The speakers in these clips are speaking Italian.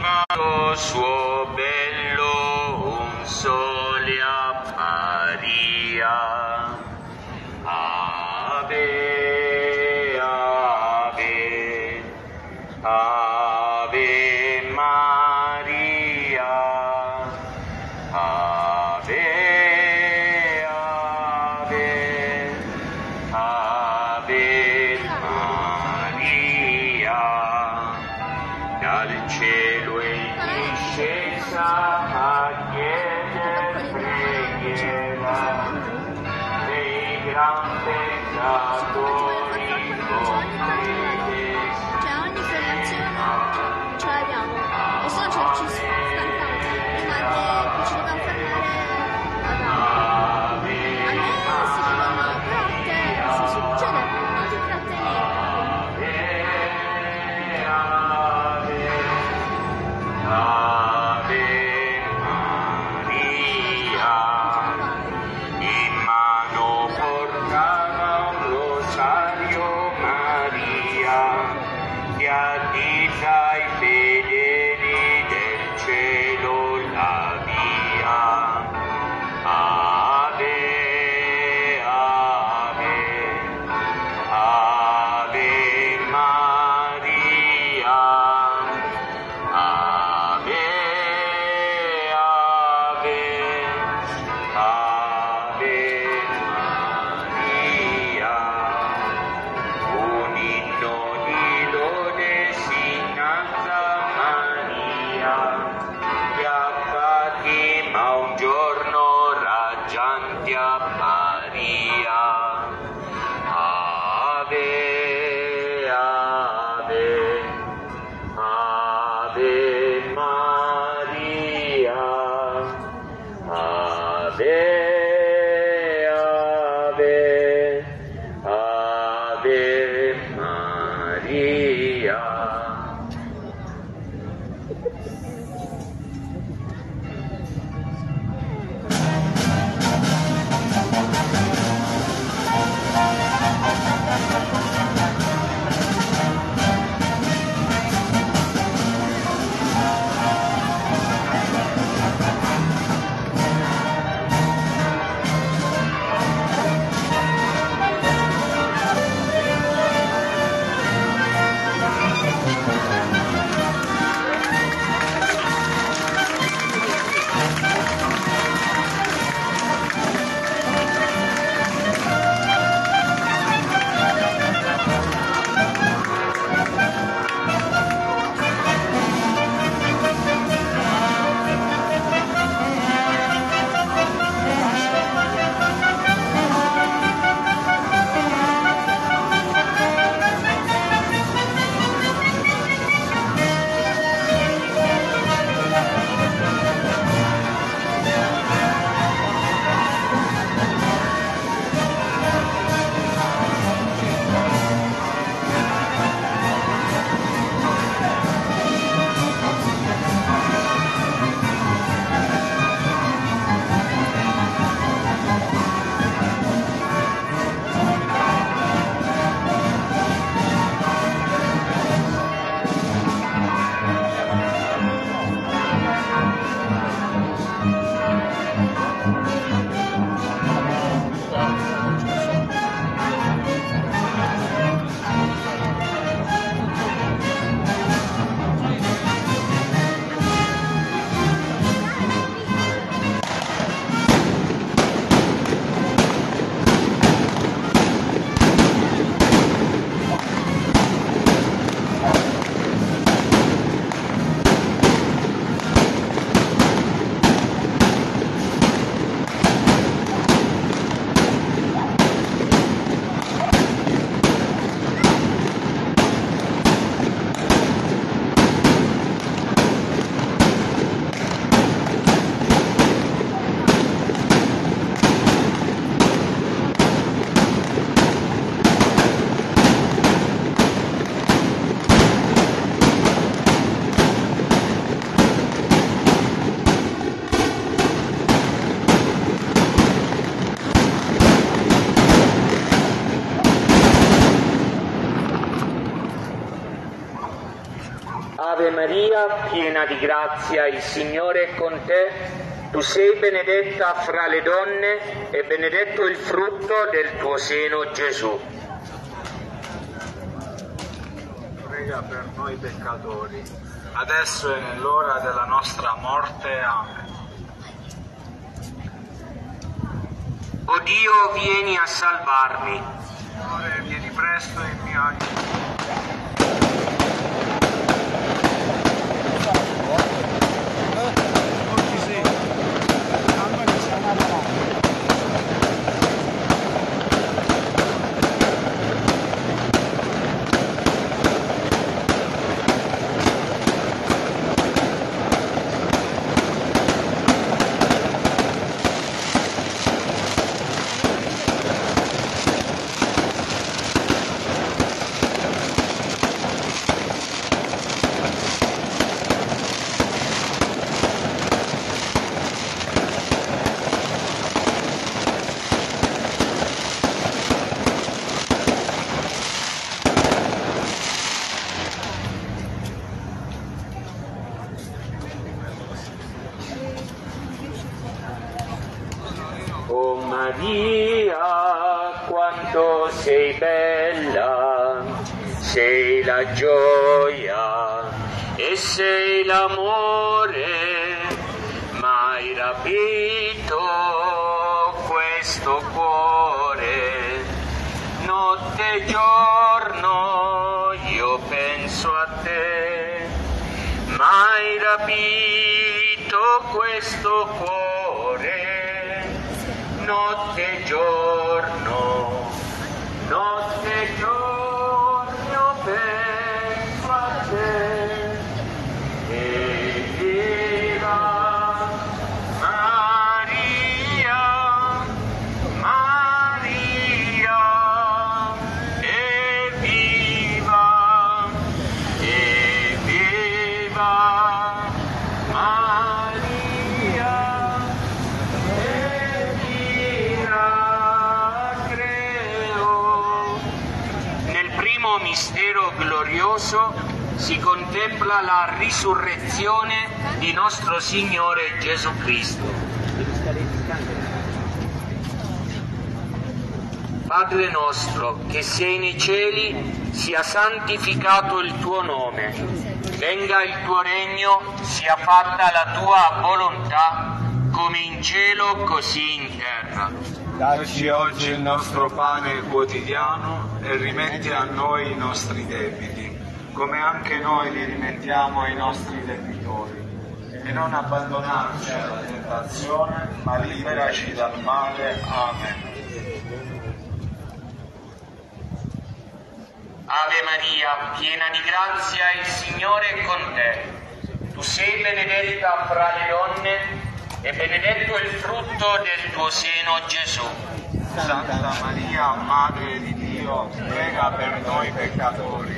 arriva suo bello ave Ave Maria, piena di grazia, il Signore è con te. Tu sei benedetta fra le donne e benedetto il frutto del tuo seno, Gesù. Prega per noi peccatori, adesso e nell'ora della nostra morte. Amen. O Dio, vieni a salvarmi. Signore, vieni presto in mio aiuto. Contempla la risurrezione di nostro Signore Gesù Cristo. Padre nostro che sei nei cieli, sia santificato il tuo nome, venga il tuo regno, sia fatta la tua volontà, come in cielo così in terra. Dacci oggi il nostro pane quotidiano e rimetti a noi i nostri debiti, come anche noi li rimettiamo ai nostri debitori. E non abbandonarci alla tentazione, ma liberaci dal male. Amen. Ave Maria, piena di grazia, il Signore è con te. Tu sei benedetta fra le donne e benedetto il frutto del tuo seno, Gesù. Santa Maria, Madre di Dio, prega per noi peccatori,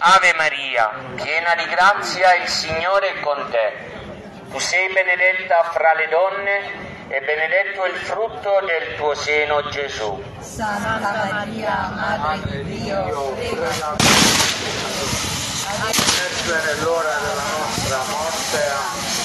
Ave Maria, piena di grazia, il Signore è con te. Tu sei benedetta fra le donne e benedetto il frutto del tuo seno, Gesù. Santa Maria, Madre di Dio, prega Adesso è nell'ora della nostra morte. Amen.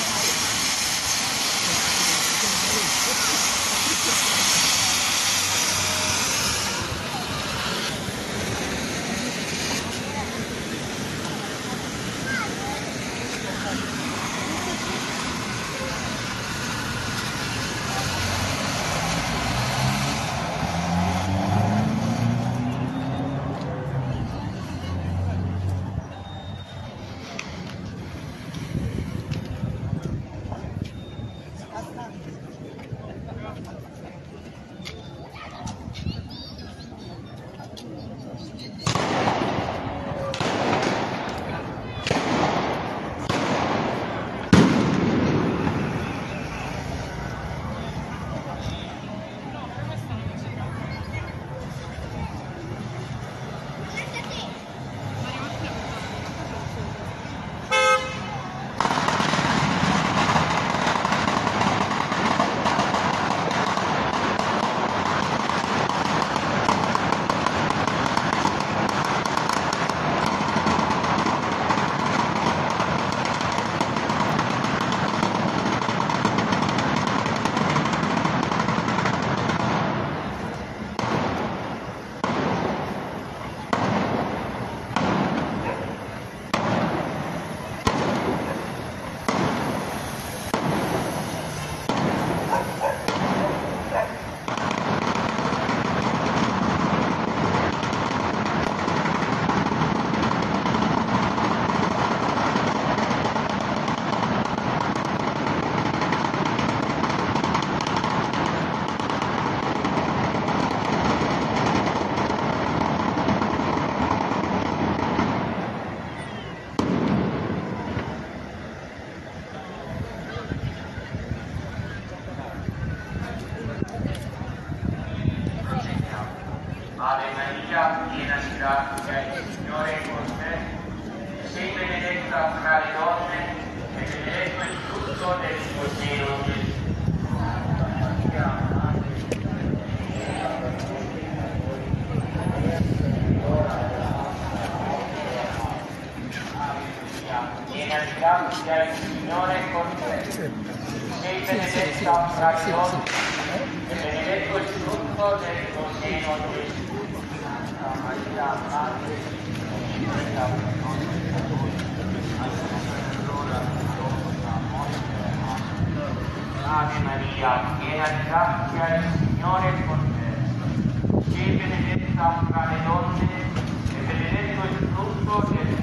Il Signore con te. Sei benedetta fra le donne e benedetto il frutto del tuo seno, Gesù. Santa Maria, Madre di. Ave Maria, piena di grazia, il Signore è con te. Sei benedetta fra le donne e benedetto il frutto del tuo seno,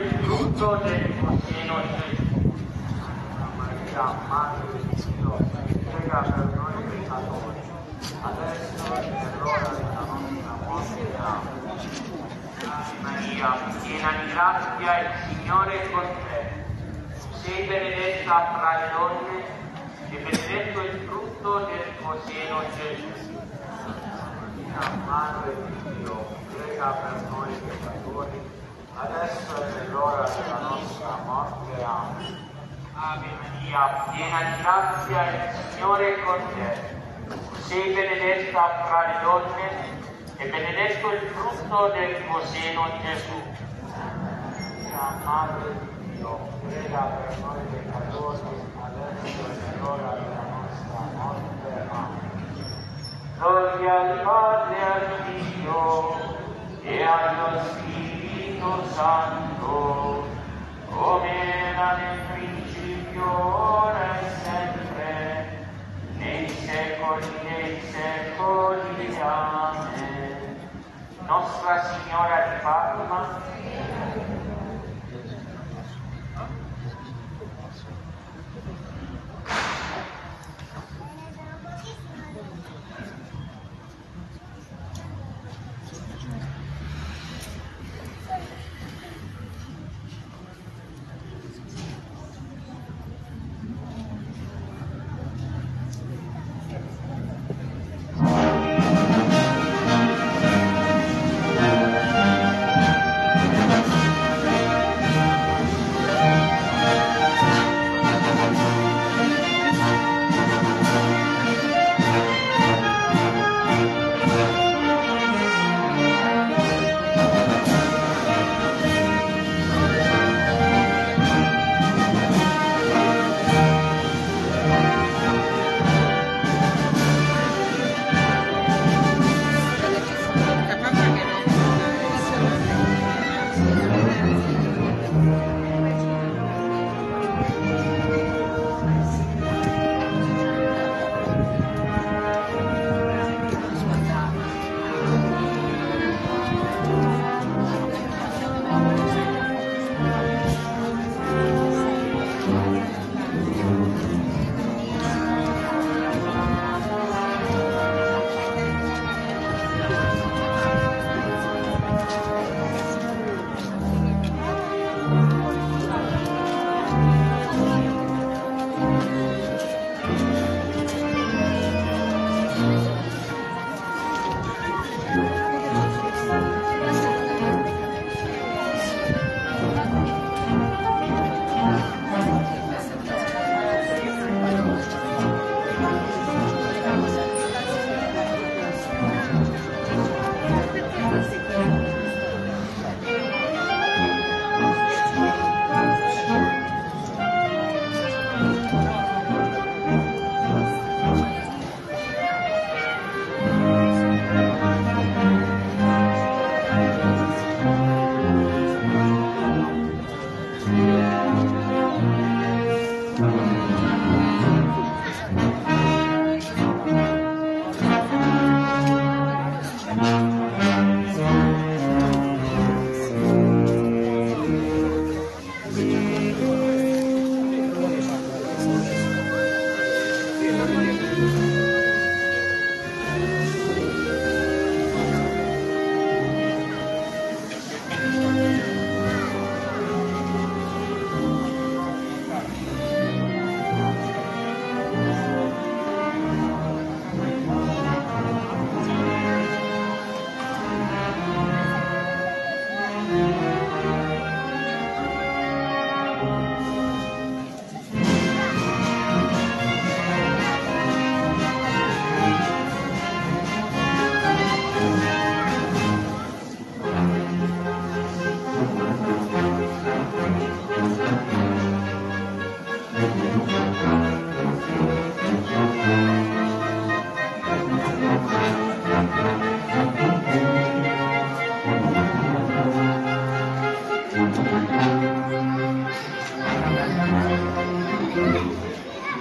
seno, Gesù. Santa Maria, Madre di Dio, prega per noi peccatori, adesso è nell'ora della nostra morte. Amen. Maria, piena di grazia, il Signore è con te. Sei benedetta fra le donne e benedetto il frutto del tuo seno, Gesù. Maria, Madre di Dio, prega per noi peccatori, adesso è nell'ora della nostra morte. Amen. Ave Maria, piena di grazia, il Signore è con te. Sei benedetta fra le donne e benedetto il frutto del tuo seno, Gesù. Maria, Madre di Dio, prega per noi peccatori, adesso è nell'ora della nostra morte. Amen. Gloria al Padre e al Figlio e allo Spirito Santo, come era nel principio, ora e sempre, nei secoli dei secoli. Amen. Nostra Signora di Fatima,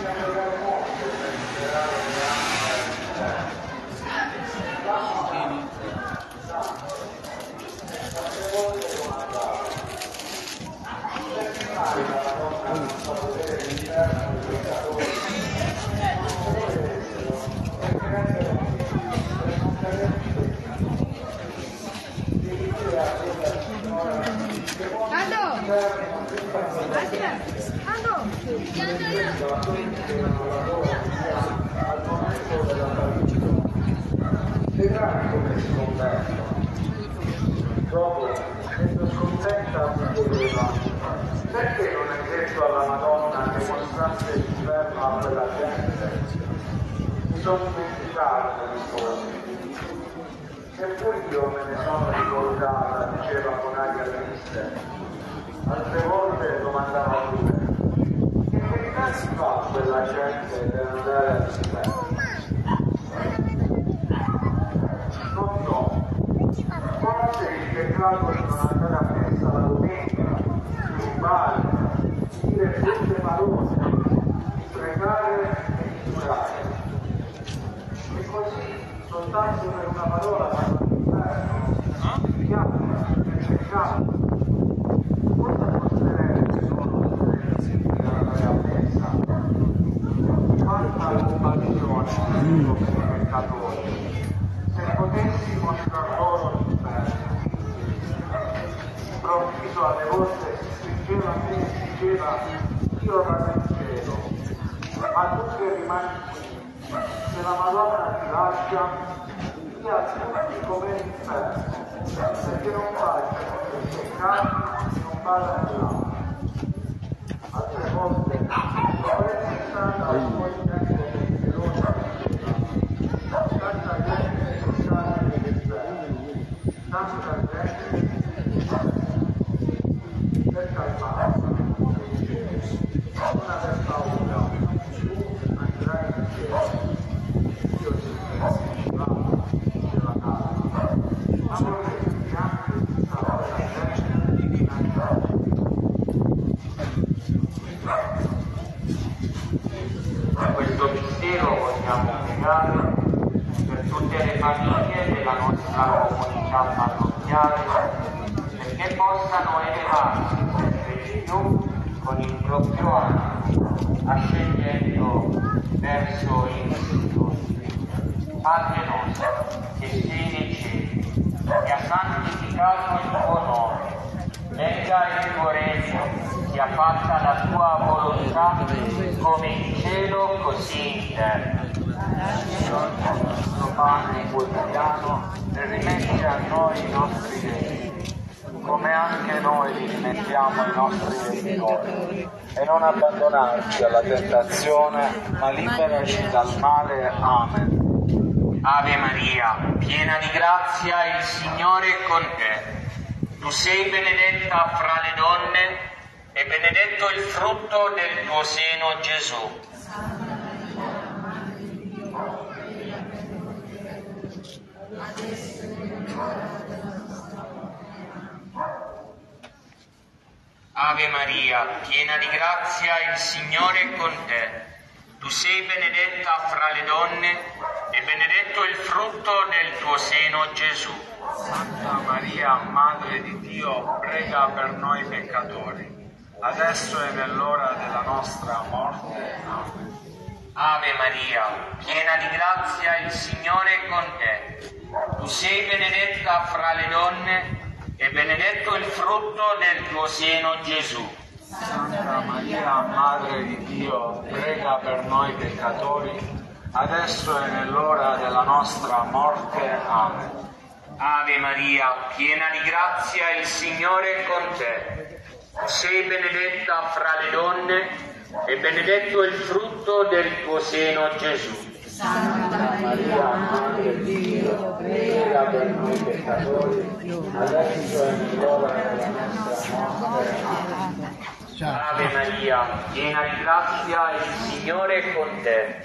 number one. anche a quella gente, mi sono dimenticato di voi. Seppur io me ne sono ricordata, diceva con aria triste, altre volte domandava a lui, che carità si fa quella gente per andare al cielo? Sia la tua volontà come in cielo così in terra. Il nostro pane quotidiano e rimetti a noi i nostri debiti, come anche noi rimettiamo ai nostri debitori. E non abbandonarci alla tentazione, ma liberaci dal male. Amen. Ave Maria, piena di grazia, il Signore è con te. Tu sei benedetta fra le donne e benedetto il frutto del tuo seno, Gesù. Ave Maria, piena di grazia, il Signore è con te. Tu sei benedetta fra le donne e benedetto il frutto del tuo seno, Gesù. Santa Maria, Madre di Dio, prega per noi peccatori, adesso e nell'ora della nostra morte. Amen. Ave Maria, piena di grazia, il Signore è con te. Tu sei benedetta fra le donne e benedetto il frutto del tuo seno, Gesù. Santa Maria, Madre di Dio, prega per noi peccatori, adesso e nell'ora della nostra morte. Amen. Ave Maria, piena di grazia, il Signore è con te. Sei benedetta fra le donne e benedetto il frutto del tuo seno, Gesù. Santa Maria, Madre di Dio, prega per noi peccatori, adesso e nell'ora della nostra morte. Ave Maria, piena di grazia, il Signore è con te.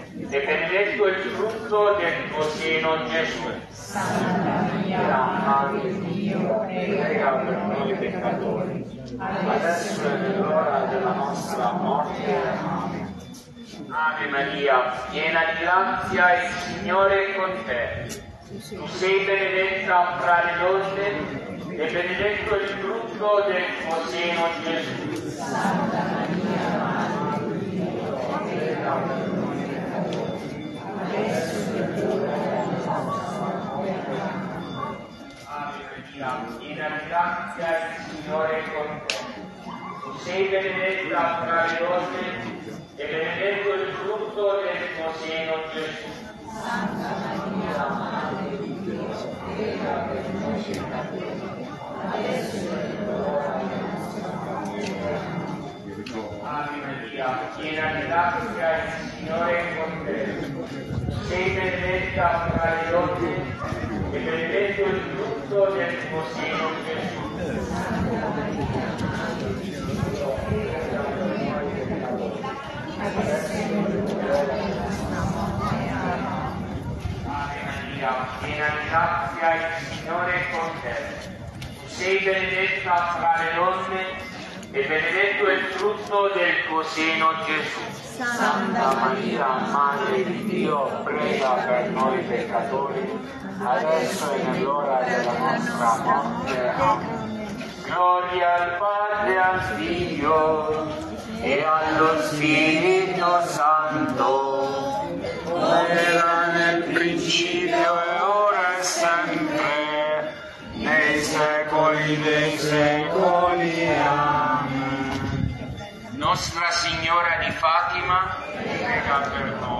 e benedetto il frutto del tuo seno, Gesù. Santa Maria, Madre di Dio, prega per noi peccatori, adesso e nell'ora della nostra morte. Amen. Ave Maria, piena di grazia, il Signore è con te. Tu sei benedetta fra le donne e benedetto il frutto del tuo seno, Gesù. Santa Maria, Madre di Dio, prega per noi peccatori, adesso e piena di grazia, il Signore è con te. Sei benedetta fra le donne e benedetto il frutto del tuo seno, Gesù. Santa Maria, Madre di Dio, prega per noi peccatori, adesso e nell'ora della nostra morte. Ave piena di grazia, il Signore è con te. Sei benedetta fra le donne e benedetto il frutto del tuo seno, Gesù. Ave Maria, piena di grazia, il Signore è con te. Sei benedetta fra le donne e benedetto il frutto del tuo seno, Gesù. Santa Maria, Madre di Dio, prega per noi peccatori, adesso e nell'ora della nostra morte. Amen. Gloria al Padre, al Figlio e allo Spirito Santo. Era nel principio e ora e sempre, nei secoli dei secoli. Amen. Nostra Signora di Fatima, Prega per noi.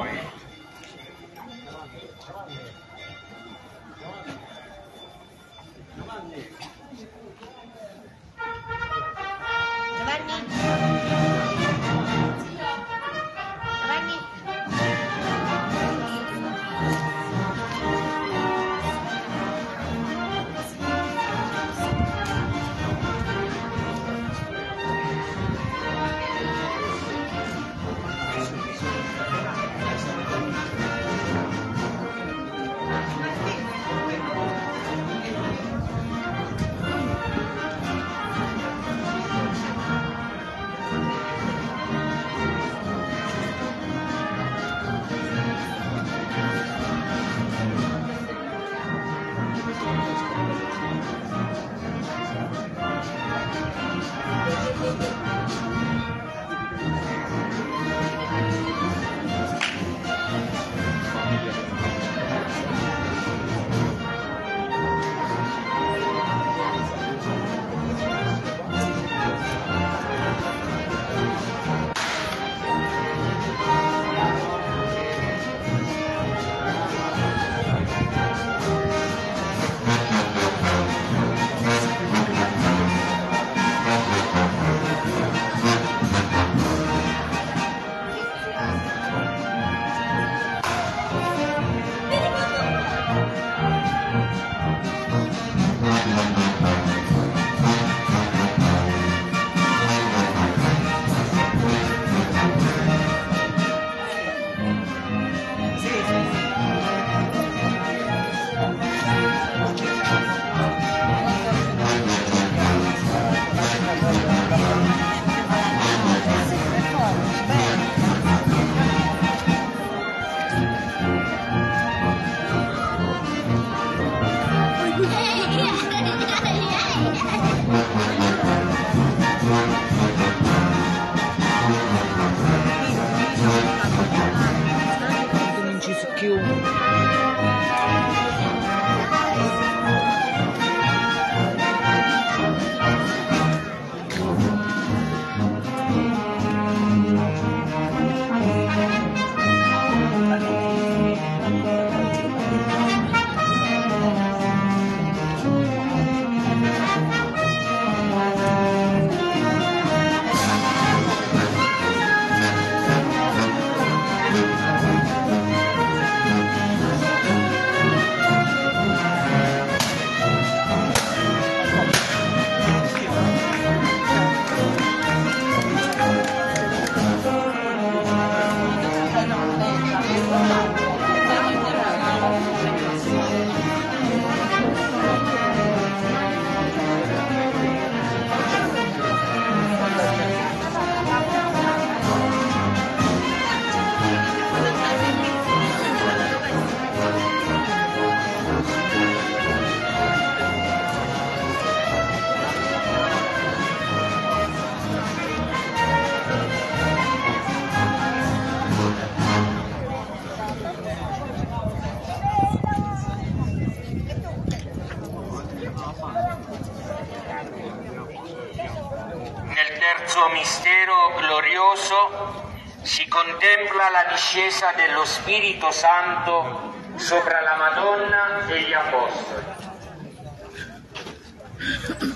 Contempla la discesa dello Spirito Santo sopra la Madonna e gli Apostoli.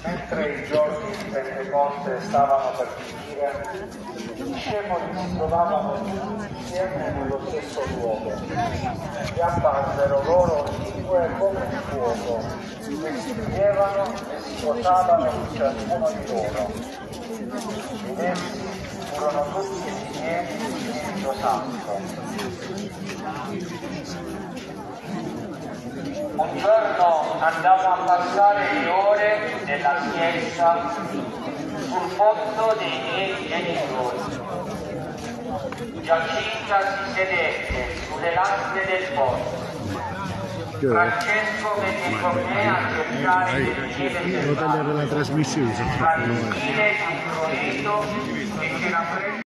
Mentre i giorni di Pentecoste stavano per finire, i discepoli si trovavano tutti insieme nello stesso luogo e apparvero loro lingue come di fuoco che si muovevano e si posavano su ciascuno di loro. Ed essi furono tutti pieni di Spirito Santo. Un giorno andammo a passare le ore della siesta sul pozzo dei miei genitori. Giacinta si sedette sulle lastre del pozzo. Francesco venne con me a cercare Devo tagliare la trasmissione non è. di un roveto che c'era preso